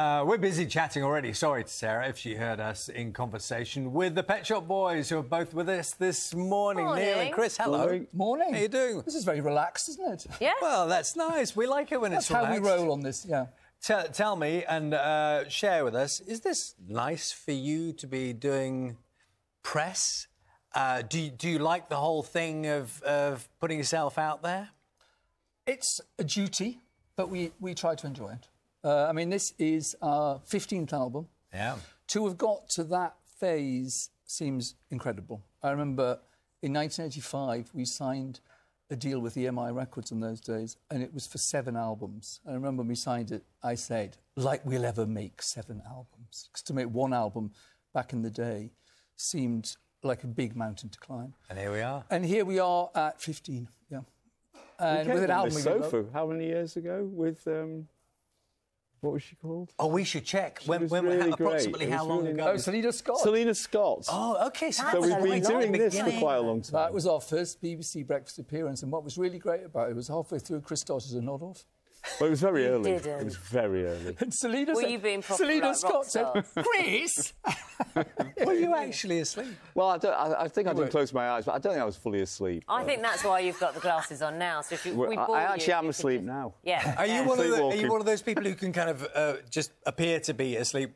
Uh, we're busy chatting already. Sorry to Sarah if she heard us in conversation with the Pet Shop Boys, who are both with us this morning. Morning. Neil and Chris, hello. Morning. Morning. How you doing? This is very relaxed, isn't it? Yeah. Well, that's nice. We like it when That's it's how relaxed. we roll on this, yeah. Tell, tell me and uh, share with us. Is this nice for you to be doing press? Uh, do you, do you like the whole thing of, of putting yourself out there? It's a duty, but we, we try to enjoy it. Uh, I mean, this is our 15th album. Yeah. To have got to that phase seems incredible. I remember in 1985 we signed a deal with EMI Records in those days, and it was for seven albums. I remember when we signed it, I said, like we'll ever make seven albums. Because to make one album back in the day seemed like a big mountain to climb. And here we are. And here we are at 15, yeah. And Came with an album this sofa how many years ago with um, what was she called? Oh, we should check. When, was when, really how- great. approximately how was long really ago? Oh, Selina Scott. Selina Scott. Oh, okay. So, so we've been doing this for quite a long time. That was our first BBC breakfast appearance, and what was really great about it was halfway through, Chris started a nod off. Well, it was very You early. didn't. It was very early. And Selina Were said, you being proper Selina like Scott said. Chris! were you actually asleep? Well, I, don't, I, I think I were. did close my eyes, but I don't think I was fully asleep. I think that's why you've got the glasses on now. So if you, Well, we I- bore I you, actually am you could asleep just- now. Yeah. Are you, yeah. one of the, are you one of those people who can kind of uh, just appear to be asleep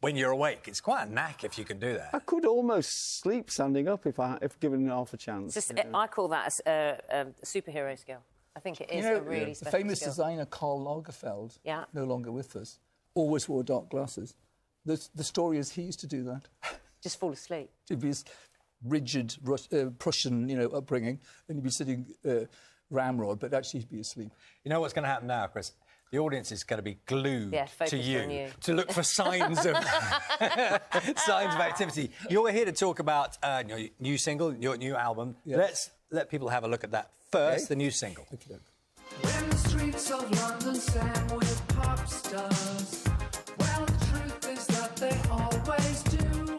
when you're awake? It's quite a knack if you can do that. I could almost sleep standing up if I if given half a chance. Just, I call that a superhero skill. I think it is you know, a really the special famous skill. designer Karl Lagerfeld, Yeah. no longer with us, always wore dark glasses. The, the story is he used to do that. Just fall asleep. to be this rigid Rus- uh, Prussian, you know, upbringing, and he'd be sitting uh, ramrod, but actually he'd be asleep. You know what's going to happen now, Chris? The audience is going to be glued Yeah, to you, you. to look for signs of signs of activity. You're here to talk about uh, your new single, your new album. Yes. Let's let people have a look at that first. Okay. The new single. Okay. In the streets of London, sang with pop stars. Well, the truth is that they always do.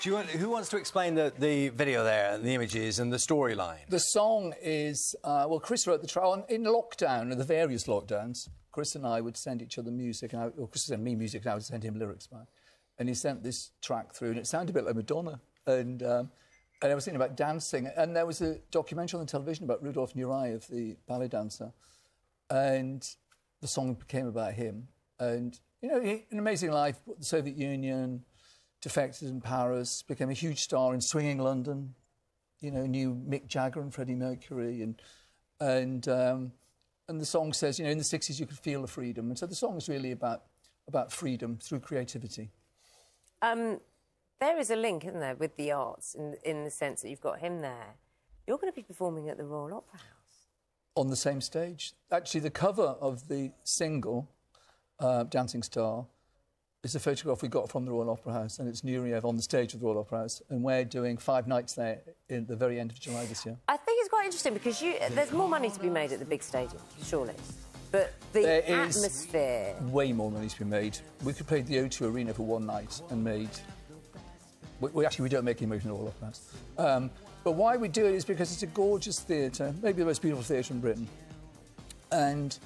Do you want, who wants to explain the, the video there, and the images, and the storyline? The song is, uh, well, Chris wrote the track. In lockdown, in the various lockdowns, Chris and I would send each other music, and I, or Chris would send me music, and I would send him lyrics back. And he sent this track through, and it sounded a bit like Madonna. And, um, and I was thinking about dancing. And there was a documentary on the television about Rudolf Nureyev, the ballet dancer. And the song became about him. And, you know, he, an amazing life, the Soviet Union, defected in Paris, became a huge star in swinging London, you know, knew Mick Jagger and Freddie Mercury, and and um, and the song says, you know, in the '60s you could feel the freedom, and so the song is really about about freedom through creativity. Um, there is a link, isn't there, with the arts in, in the sense that you've got him there. You're going to be performing at the Royal Opera House. on the same stage. Actually, the cover of the single, uh, Dancing Star, is a photograph we got from the Royal Opera House, and it's Nureyev on the stage of the Royal Opera House, and we're doing five nights there in the very end of July this year. I think it's quite interesting because you, there's more money to be made at the big stadium, surely. But the There is- atmosphere. Way more money to be made. We could play the O2 Arena for one night and made. We, we actually we don't make Royal Opera House. Um, but why we do it is because it's a gorgeous theatre, maybe the most beautiful theatre in Britain, and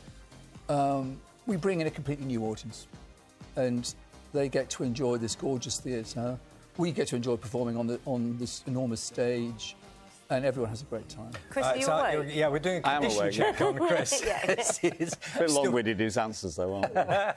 um, we bring in a completely new audience, and they get to enjoy this gorgeous theatre. We get to enjoy performing on the on this enormous stage, and everyone has a great time. Chris, Uh, are you so awake? yeah, we're doing a I am condition awake, check on Chris. Yeah. This is a bit long-winded his answers, though, aren't they?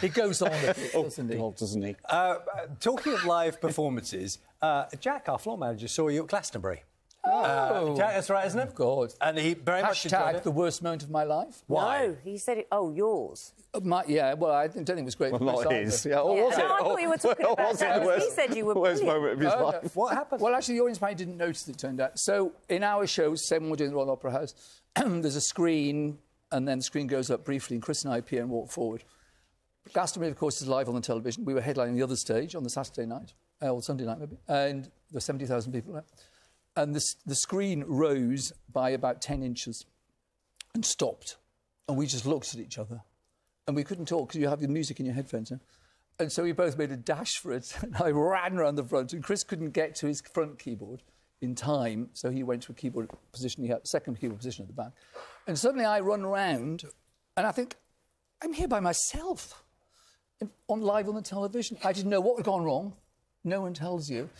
He goes on, a bit, doesn't he? oh, doesn't he? Uh, uh, talking of live performances, uh, Jack, our floor manager, saw you at Glastonbury. Uh, Jack, that's right, isn't it? Oh, God. And he very much enjoyed Hashtag it. the worst moment of my life. Why? No, he said it. Oh, yours. Uh, My, yeah, well, I don't think it was great. Well, for not Chris his. Yeah, or Yeah. was No, it? I thought you were talking or about was it that. the He worst- said you were worst brilliant. moment of his Oh, life? no. What happened? Well, actually, the audience probably didn't notice it turned out. So, in our show, same one we're doing the Royal Opera House, there's a screen, and then the screen goes up briefly, and Chris and I appear and walk forward. Glastonbury, of course, is live on the television. We were headlining the other stage on the Saturday night, uh, or Sunday night maybe, and there were 70,000 people there. And the, the screen rose by about 10 inches and stopped. And we just looked at each other. And we couldn't talk because you have the music in your headphones. Huh? And so we both made a dash for it. And I ran around the front, and Chris couldn't get to his front keyboard in time. So he went to a keyboard position, he had second keyboard position at the back. And suddenly I run around, and I think, I'm here by myself. on live on the television. I didn't know what had gone wrong. No one tells you.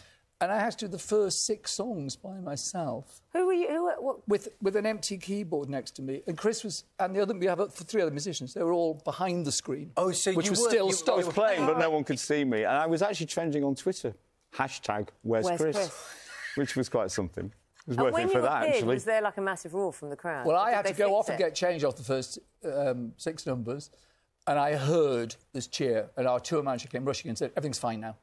And I had to do the first six songs by myself Who were you? Who, were- what, with with an empty keyboard next to me. And Chris was, and the other, we have three other musicians. They were all behind the screen. Oh, so which you was were- still you- stuck. I was playing, but no one could see me. And I was actually trending on Twitter. Hashtag Where's, Where's Chris? Chris? Which was quite something. It was and worth when it you for were that, big, actually. was there like a massive roar from the crowd? Well, I had to go fix off and get changed off the first um, six numbers, and I heard this cheer, and our tour manager came rushing in and said, "Everything's fine now."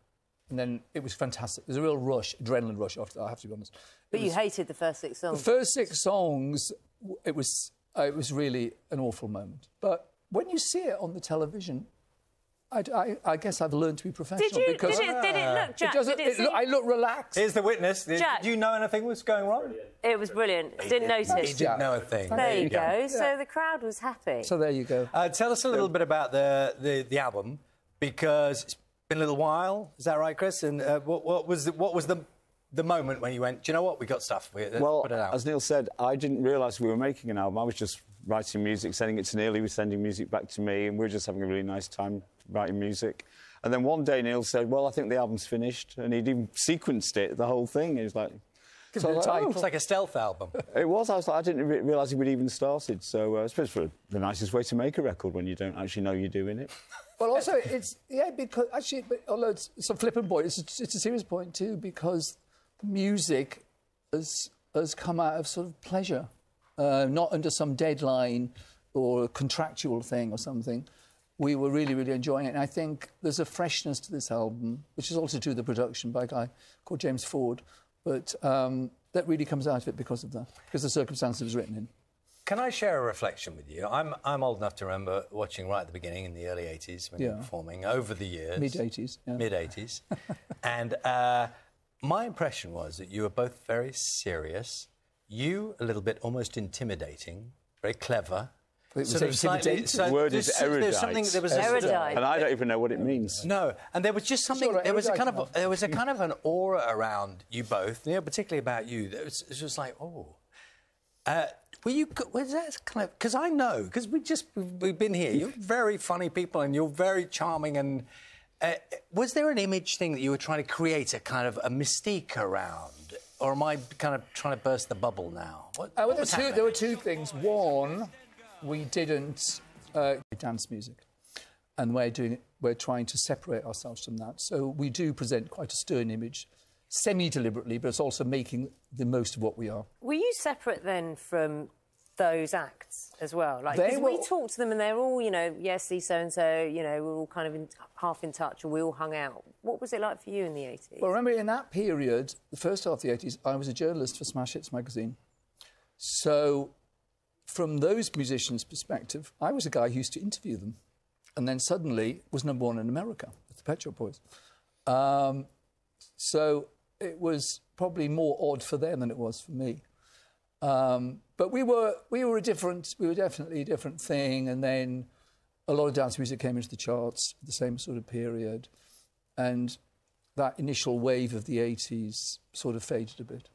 And then it was fantastic. There's a real rush, adrenaline rush after that. I have to be honest. But It you hated the first six songs. the first six songs. It was uh, it was really an awful moment. But when you see it on the television, I, I, I guess I've learned to be professional Did you? because Did it, did it look, Jack? it doesn't. did it, it look- I look relaxed. Here's the witness. Did, Jack. did you know anything was going wrong? it was brilliant. Didn't He notice. didn't know a thing. There you go. So the crowd was happy. so there you go. Uh, tell us a little bit about the, the, the album because been a little while. Is that right, Chris? And uh, what, what was the, what was the the moment when you went? Do you know what? We got stuff. We, let's Well, put it out. as Neil said, I didn't realise we were making an album. I was just writing music, sending it to Neil. He was sending music back to me, and we were just having a really nice time writing music. And then one day Neil said, "Well, I think the album's finished," and he'd even sequenced it, the whole thing. He was like, so like, "Oh." it's like a stealth album. It was. I was like, I didn't re- realise it would even started. So uh, I suppose for the nicest way to make a record when you don't actually know you're doing it. Well, also it's yeah because actually, but although it's, it's a flippant point, it's a, it's a serious point too because music has has come out of sort of pleasure, uh, not under some deadline or a contractual thing or something. We were really, really enjoying it, and I think there's a freshness to this album, which is also due to the production by a guy called James Ford, but um, that really comes out of it because of that, because the circumstances it was written in. Can I share a reflection with you? I'm, I'm old enough to remember watching right at the beginning in the early 80s when you were performing over the years. Mid 80s. Yeah. Mid 80s. and uh, my impression was that you were both very serious. You, a little bit almost intimidating, very clever. It was sort of slightly- intimidating. so The word is there's- there's erudite. something- there was a- Erudite. And I don't even know what it means. No, and there was just something. all right, there was a erudite kind of there was a kind of an aura around you both, you know, particularly about you. That was, it was just like, oh, uh, were you? Was that kind of? Because I know, because we just we've, been here. You're very funny people, and you're very charming. And uh, was there an image thing that you were trying to create a kind of a mystique around, or am I kind of trying to burst the bubble now? What, Uh, well, there, two, there were two things. One, we didn't uh, dance music, and we're doing we're trying to separate ourselves from that. So we do present quite a stern image, semi-deliberately, but it's also making the most of what we are. Were you separate then from those acts as well? Like, They 'cause we were- talked to them and they're all, you know, yes, see so and so, you know, we're all kind of in, half in touch and we all hung out. What was it like for you in the 80s? Well, remember in that period, the first half of the 80s, I was a journalist for Smash Hits magazine. So, from those musicians' perspective, I was a guy who used to interview them, and then suddenly was number one in America with the Pet Shop Boys. Um, so it was probably more odd for them than it was for me. Um, but we were we were a different we were definitely a different thing, and then a lot of dance music came into the charts at the same sort of period, and that initial wave of the 80s sort of faded a bit.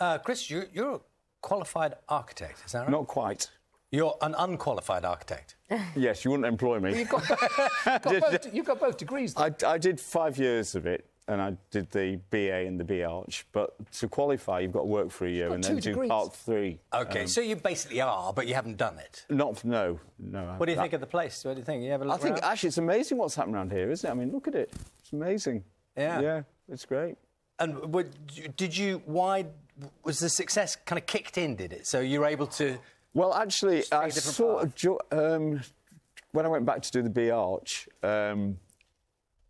Uh, Chris, you, you're a qualified architect, is that right? Not quite. You're an unqualified architect. Yes, you wouldn't employ me. You've got, got, both, you've got both degrees. though. I, I did five years of it, and I did the BA and the B Arch. But to qualify, you've got to work for a year got and then two do degrees. part three. Okay, so you basically are, but you haven't done it. Not no, no. What do you think of the place? What do you think? You have a look I think around? actually it's amazing what's happening around here, isn't it? I mean, look at it. It's amazing. Yeah. Yeah, it's great. And would, did you? Why was the success kind of kicked in? Did it? So you were able to? Well, actually, I different sort of um, when I went back to do the B Arch, um,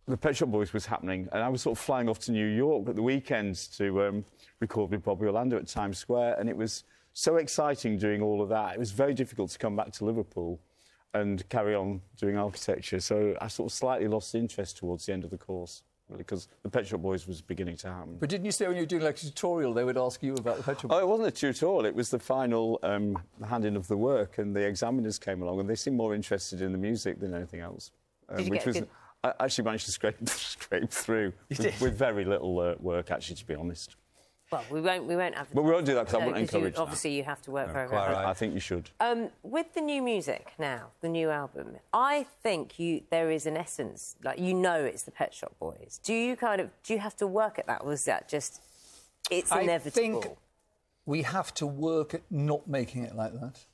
the Pet Shop Boys was happening, and I was sort of flying off to New York at the weekends to um, record with Bobby Orlando at Times Square, and it was so exciting doing all of that. It was very difficult to come back to Liverpool and carry on doing architecture, so I sort of slightly lost interest towards the end of the course, really, because the Pet Shop Boys was beginning to happen. But didn't you say when you were doing like a tutorial, they would ask you about the Pet Shop Boys? Oh, it wasn't a tutorial. It was the final um, handing of the work, and the examiners came along, and they seemed more interested in the music than anything else. Um, Did you which get a was, good- I actually managed to scrape, scrape through with, with very little uh, work, actually, to be honest. Well, we won't. We won't have. But we won't do that 'cause I No, wouldn't 'cause you- encourage that. Obviously, you have to work very, quite very hard. right. I think you should. Um, with the new music now, the new album, I think you there is an essence. Like you know, it's the Pet Shop Boys. Do you kind of do you have to work at that, or is that just it's inevitable? I inevitable? think we have to work at not making it like that.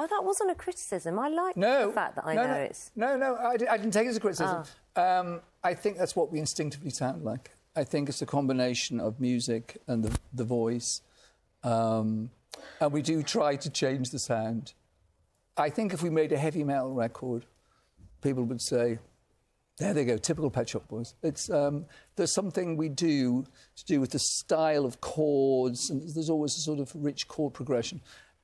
Oh, that wasn't a criticism. I like No. the fact that I no, know no, it's. No, no, I, di- I didn't take it as a criticism. Ah. Um, I think that's what we instinctively sound like. I think it's a combination of music and the, the voice. Um, and we do try to change the sound. I think if we made a heavy metal record, people would say, there they go, typical Pet Shop Boys. It's, um, there's something we do to do with the style of chords, and there's always a sort of rich chord progression,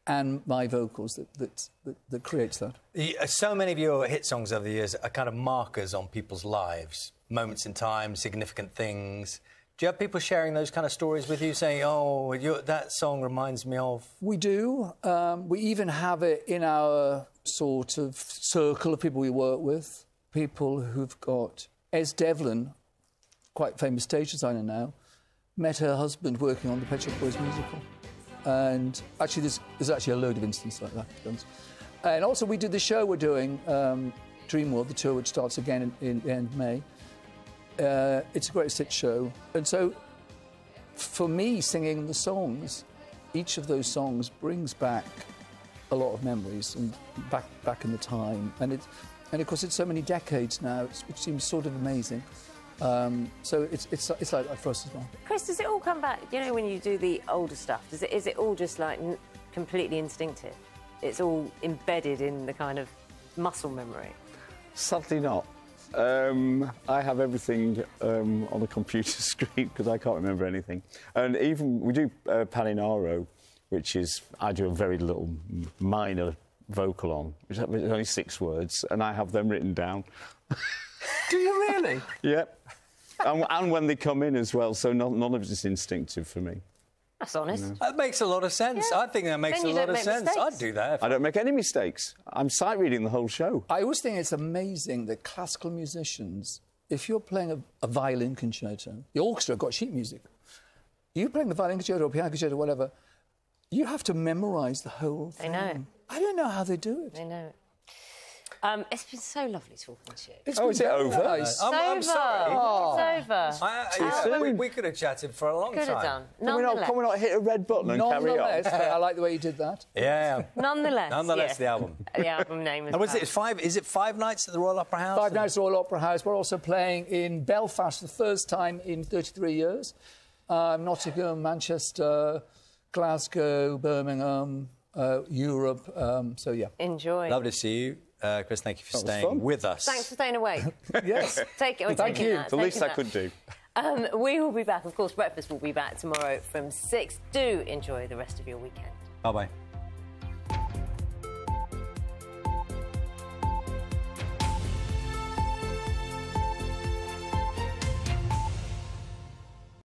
and my vocals that, that, that, that creates that. Uh, So many of your hit songs over the years are kind of markers on people's lives, moments in time, significant things. Do you have people sharing those kind of stories with you, saying, "Oh, that song reminds me of"? We do. Um, we even have it in our sort of circle of people we work with. People who've got Es Devlin, quite famous stage designer now, met her husband working on the Pet Shop Boys musical. And actually, there's, there's actually a load of instances like that. And also, we did the show we're doing, um, Dream World, the tour, which starts again in, in May. Uh, it's a great hit show. And so for me, singing the songs, each of those songs brings back a lot of memories and back back in the time. And it, and of course, it's so many decades now, which seems sort of amazing. Um, so it's, it's, it's like that for us as well. Chris, does it all come back? You know, when you do the older stuff, does it is it all just like n- completely instinctive? It's all embedded in the kind of muscle memory. Sadly not. Um, I have everything um, on the computer screen because I can't remember anything. And even we do uh, Paninaro, which is I do a very little minor vocal on, which is only six words, and I have them written down. Do you really? Yep. and, and when they come in as well, so none, none of it is instinctive for me. That's honest. That makes a lot of sense. Yeah. I think that makes a lot of sense. mistakes. I'd do that. If I don't make any mistakes. I'm sight reading the whole show. I always think it's amazing that classical musicians, if you're playing a, a violin concerto, the orchestra got sheet music. You're playing the violin concerto or piano concerto, or whatever. You have to memorise the whole thing. I know. I don't know how they do it. I know. Um, it's been so lovely talking to you. It's Oh, is it very over? nice. I'm, I'm It's sorry. over. It's over. I, Too yeah, we, we could have chatted for a long Could have time. done. Can we, not, Nonetheless, can we not hit a red button and carry on? I like the way you did that. Yeah, yeah. nonetheless, Nonetheless, yes. the album. The album name is. And was it five? Is it five nights at the Royal Opera House? Five Nights at the Royal Opera House. We're also playing in Belfast for the first time in 33 years. Um, Nottingham, Manchester, Glasgow, Birmingham, uh, Europe. Um, so, yeah. Enjoy. Lovely to see you, uh, Chris. Thank you for was staying fun. with us. Thanks for staying away. Yes. Take it. We're Thank you. That, The least taking I that. could do. Um, we will be back. Of course, breakfast will be back tomorrow from six. Do enjoy the rest of your weekend. Bye bye.